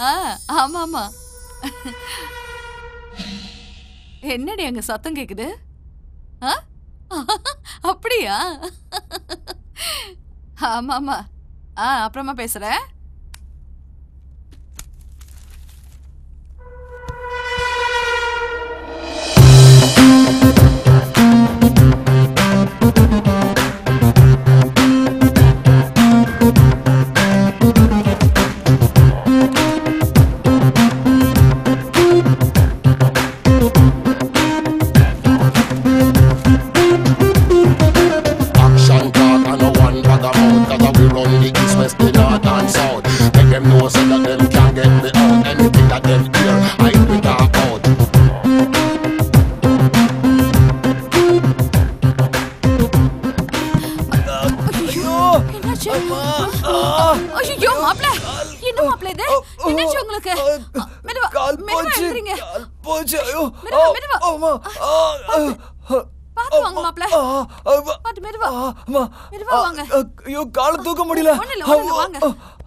ஆ ஆமா ஆமா என்னடி அங்க சத்தம் கேக்குது? ஆ? அப்படியா? ஆமாமா. ஆ அப்புறமா பேசுறேன். அ, மெதுவா மெதுவா எழுந்திரிங்க போச்சு ஐயோ மெதுவா, மெதுவா. ஆமா பாத்து வாங்க மாப்ள பாத்து மெதுவா மெதுவா வாங்க ஐயோ கால தூக்க முடியல ஒண்ணும் இல்ல, ஒண்ணும் இல்ல, வாங்க.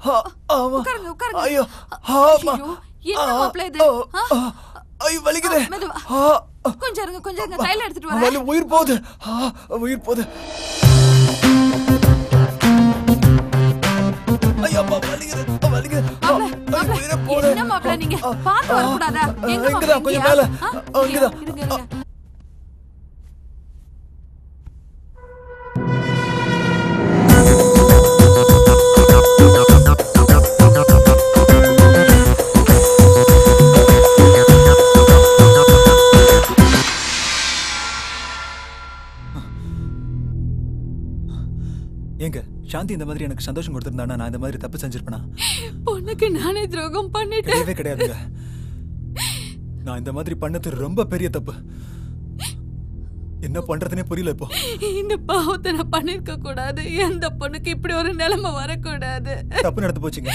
ஆ, ஆமா உட்காருங்க உட்காருங்க ஐயோ ஆமா ஐயோ, என்ன மாப்ள இது ஆ? ஐயோ வலிக்குது மெதுவா ஆ, கொஞ்சம் இருங்க கொஞ்சம் இருங்க தைல எடுத்துட்டு வலி வரேன் உயிர் போகுது ஆ, உயிர் போகுது ஐயோ அப்பா வலிக்குது வலிக்குது ஆ, மாப்ள என்ன மாப்ள நீங்க? பாத்து வரக்கூடாதா? எங்க கொஞ்சம்? மேல. சாந்தி இந்த மாதிரி எனக்கு சந்தோஷம் கொடுத்திருந்தானா? நான் இந்த மாதிரி தப்பு செஞ்சிருப்பேனா? பொண்ணுக்கு நானே துரோகம் பண்ணிட்டேன். கிடையவே கிடையாதுங்க. நான் இந்த மாதிரி பண்ணது ரொம்ப பெரிய தப்பு. என்ன பண்றதுனே புரியல இப்போ. இந்த பாவத்தை நான் பண்ணிருக்க கூடாது. எந்த பொண்ணுக்கு இப்படி ஒரு நிலைமை வரக்கூடாது. தப்பு நடந்து போச்சுங்க.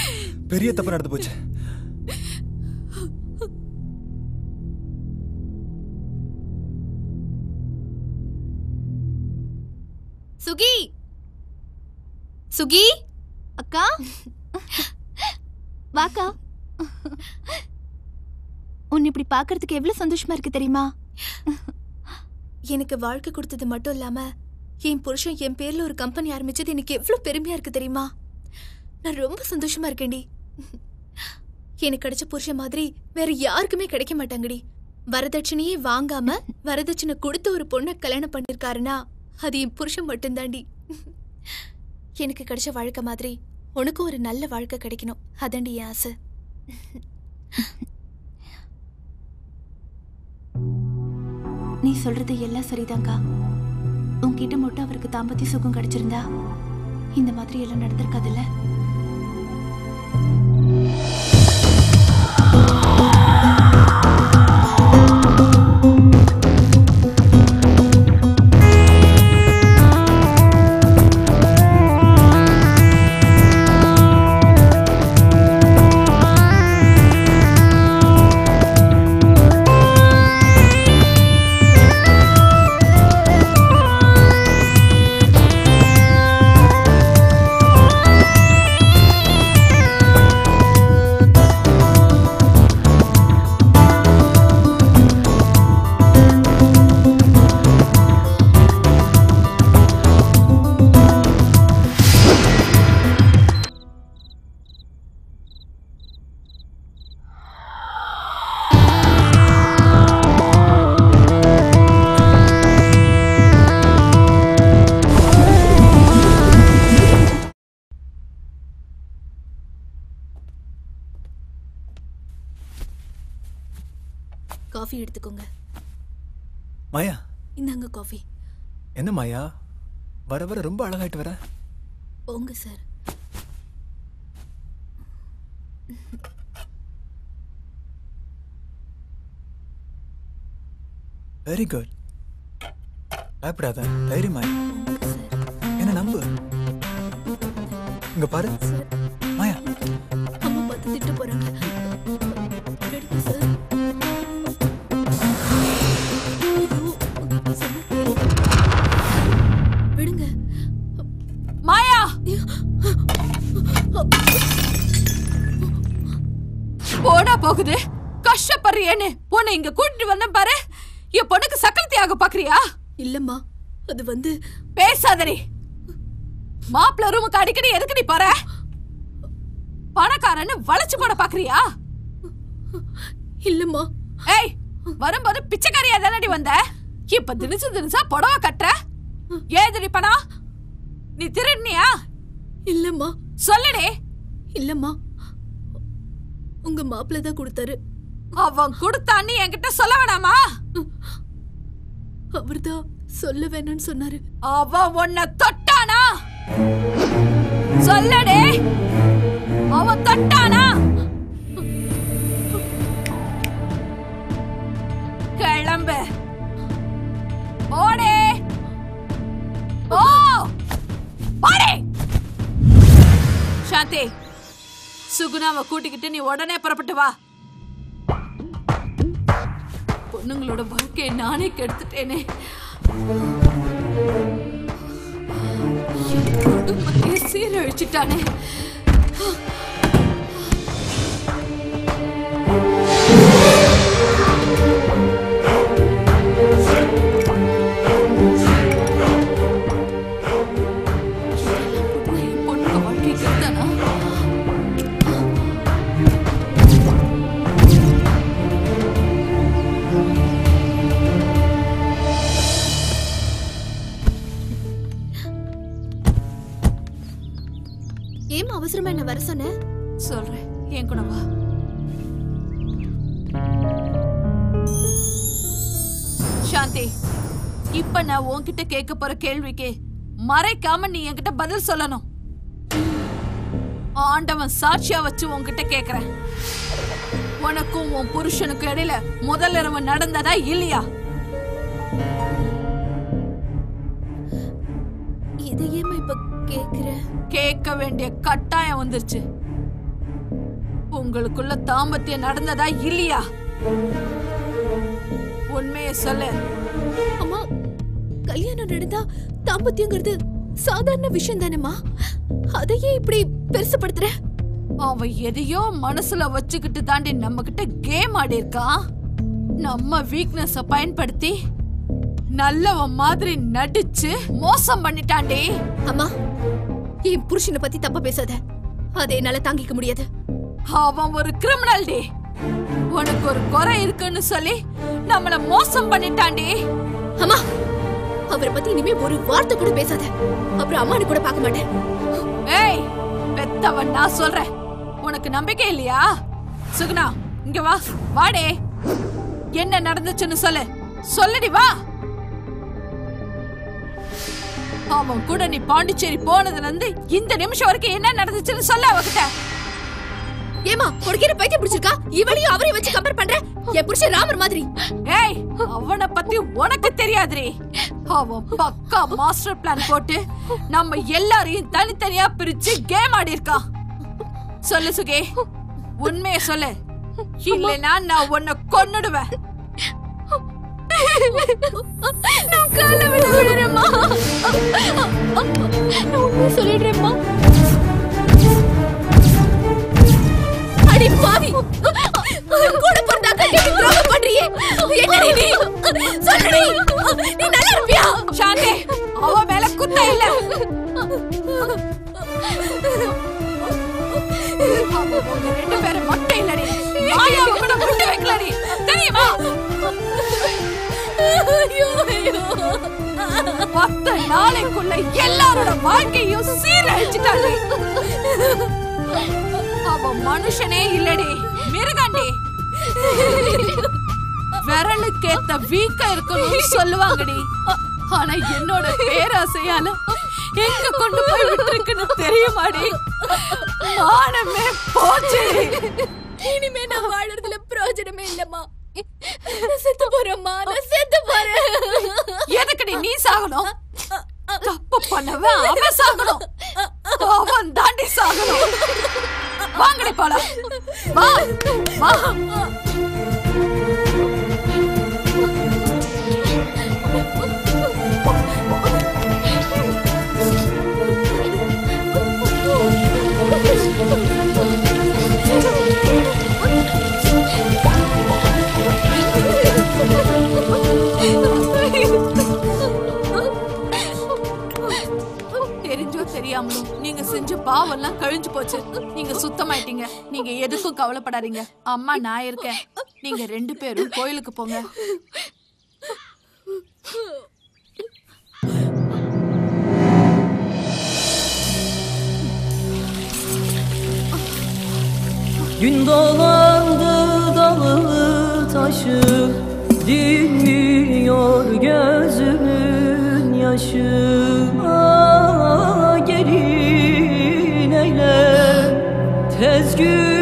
பெரிய தப்பு நடந்து போச்சு. சுகி? அக்கா? வாக்கா. உன்னை இப்படி பார்க்கறதுக்கு எவ்வளவு சந்தோஷமா இருக்கு தெரியுமா? எனக்கு வாழ்க்கை கொடுத்தது மட்டும் இல்லாம என் புருஷன் என் பேர்ல ஒரு கம்பெனி ஆரம்பிச்சது எனக்கு எவ்வளவு பெருமையா இருக்கு தெரியுமா? நான் ரொம்ப சந்தோஷமா இருக்கேன்டி. எனக்கு கிடைச்ச புருஷன் மாதிரி வேற யாருக்குமே கிடைக்க மாட்டாங்கடி. வரதட்சணையே வாங்காம வரதட்சணை கொடுத்து ஒரு பொண்ணை கல்யாணம் பண்ணிருக்காருன்னா அது என் புருஷன் மட்டும்தாண்டி எனக்கு கிடைச்ச வாழ்க்கை மாதிரி உனக்கும் ஒரு நல்ல வாழ்க்கை கிடைக்கணும். அதாண்டி என் ஆசை. நீ சொல்றது எல்லாம் சரிதாங்க்கா உன்கிட்ட மட்டும் அவருக்கு தாம்பத்திய சுகம் கிடைச்சிருந்தா இந்த மாதிரி எல்லாம் நடந்திருக்காதுல்ல? காஃபி எடுத்துக்கோங்க. மாயா? இந்தாங்க காஃபி. என்ன மாயா? வர வர ரொம்ப அழகாயிட்டு வர. போங்க சார். வெரி குட் பயப்படாத தைரியமாய். என்ன நம்பு? இங்க பாரு. உன்னை இங்க கூட்டிட்டு வந்தேன் பாரு. என் பொண்ணுக்கு சக்கரத்தியாக பாக்குறியா? இல்லம்மா அது வந்து பேசாதடி. மாப்பிள்ள ரூமுக்கு அடிக்கடி எதுக்கு நீ போற? பணக்காரன்னு வளைச்சு போட பாக்குறியா? இல்லம்மா. ஏய் வரும்போது பிச்சைக்காரியா தானடி வந்த? இப்ப தினிசு தினிசா புடவை கட்டுற? ஏதடி பணம்? நீ திருடுனியா? இல்லம்மா. சொல்லுடி. இல்லம்மா. உங்க மாப்பிள்ள தான் கொடுத்தாரு. அவன் கொடுத்தான்னு என்கிட்ட சொல்ல வேணாமா? அவர்தான் சொல்ல வேணாம்னு சொன்னாரு. அவன் உன்னை தொட்டானா? சொல்லடே. அவன் தொட்டானா? கிளம்பு. ஓடே. ஓ ஓடே சாந்தி சுகுணாவை கூட்டிக்கிட்டு நீ உடனே புறப்பட்டு வா. பொண்ணுங்களோட வாழ்க்கையை நானே கெடுத்துட்டேனே என் குடும்பத்தையே சீரழிச்சிட்டானே இப்ப நான் உன்கிட்ட கேட்க போற கேள்விக்கு மறைக்காம நீ என்கிட்ட பதில் சொல்லணும். ஆண்டவன் சாட்சியா வச்சு உன்கிட்ட கேக்குறேன். உனக்கும் உன் புருஷனுக்கும் இடையில முதல் இரவு நடந்ததா இல்லையா? இதை ஏமா இப்ப கேக்குற? கேட்க வேண்டிய கட்டாயம் வந்துருச்சு. உங்களுக்குள்ள தாம்பத்தியம் நடந்ததா இல்லையா? உண்மையை சொல்லு. அம்மா கல்யாணம் நடந்தா தாம்பத்தியங்கிறது சாதாரண விஷயம் தானேம்மா அதையே இப்படி பெருசுப்படுத்துற? அவன் எதையோ மனசுல வச்சுக்கிட்டு தாண்டி நம்ம கிட்ட கேம் ஆடி இருக்கான் நம்ம வீக்னஸ பயன்படுத்தி நல்லவன் மாதிரி நடிச்சு மோசம் பண்ணிட்டான்டி. அம்மா என் புருஷனை பத்தி தப்பா பேசாத. அதை என்னால தாங்கிக்க முடியாது. அவன் ஒரு கிரிமினல் டி. உனக்கு ஒரு குறை இருக்குன்னு சொல்லி நம்மள மோசம் பண்ணிட்டான்டி. அம்மா அவரை பத்தி இனிமே ஒரு வார்த்தை கூட பேசாத. அப்புறம் அம்மானு கூட பார்க்க மாட்டேன். ஏய் பெத்தவன் நான் சொல்றேன். உனக்கு நம்பிக்கை இல்லையா? சுகுணா இங்க வா வாடே. என்ன நடந்துச்சுன்னு சொல்லு. சொல்லுடி வா. அவன் கூட நீ பாண்டிச்சேரி போனதுல இருந்து இந்த நிமிஷம் வரைக்கும் என்ன நடந்துச்சுன்னு சொல்ல அவகிட்ட. ஏமா உனக்கு என்ன பைத்தியம் பிடிச்சிருக்கா? இவளையும் அவரையும் வச்சு கம்பேர் பண்ற? என் புருஷன் ராமர் மாதிரி. ஏய் அவனை பத்தி உனக்கு தெரியாதுரி அவன் பக்கா மாஸ்டர் பிளான் போட்டு நம்ம எல்லாரையும் தனித்தனியா பிரிச்சு கேம் ஆடி இருக்கான் சொல்லு சுகே உண்மையை சொல்லு. இல்லைன்னா நான் உன்னை கொன்னுடுவேன். நான் கால விட விடுறேம்மா நான் உண்மையை சொல்லிடுறேம்மா. என்னடி நீ சொல்லுடி நீ நல்லா இருப்பியா? சாந்தி அவ மேல குத்த இல்ல. ரெண்டு பேரும் மட்டும் இல்லடி மாயாவை கூட விட்டு வைக்கலடி. தெரியுமா? ஐயோ பத்து நாளைக்குள்ள எல்லாரோட வாழ்க்கையும் சீரழிச்சிட்டாங்க அவன் மனுஷனே இல்லடி. மிருகண்டி. விரலுக்கேத்த வீக்க இருக்கணும்னு சொல்லுவாங்கடி. ஆனா என்னோட பேராசையால எங்க கொண்டு போய் விட்டுருக்குன்னு எதுக்கும் கவலைப்படாதீங்க அம்மா நான் இருக்கேன் நீங்க ரெண்டு பேரும் கோயிலுக்கு போங்க Gün dolandı dalı taşı Dinmiyor gözümün yaşı Ah, Gelin eyle Tez günde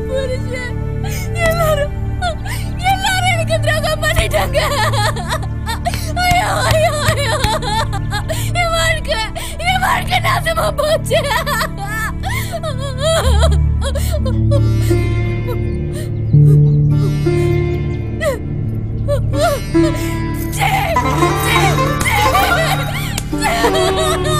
புருஷன் எல்லாரும் எல்லாரும் எனக்கு துரோகம் பண்ணிட்டாங்க. ஐயோ ஐயோ ஐயோ. என் வாழ்க்கை என் வாழ்க்கை நாசமா போச்சு. வாழ்க்கை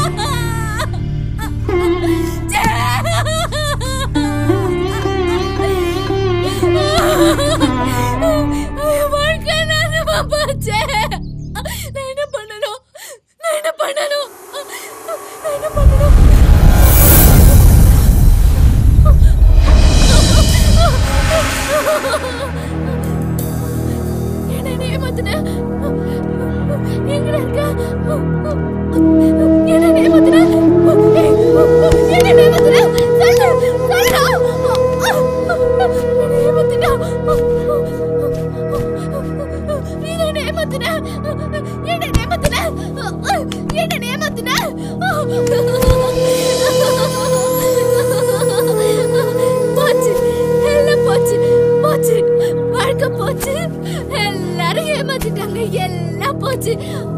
போச்சு வாழ்க்கை